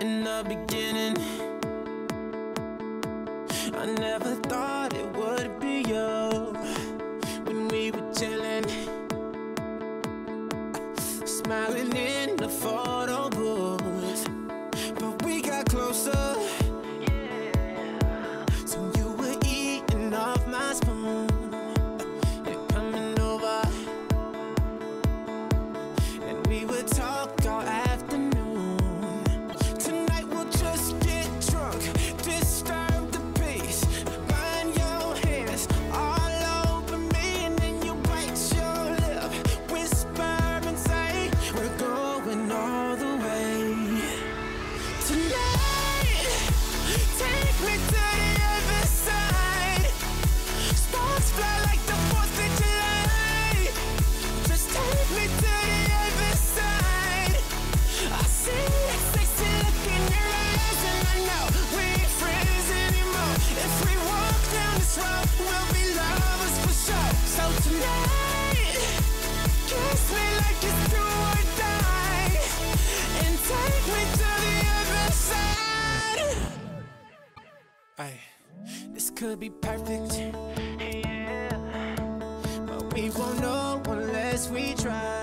in the beginning. I never thought it would be you When we were chilling Smiling in the photo. Ay. This could be perfect, yeah. but we won't know unless we try.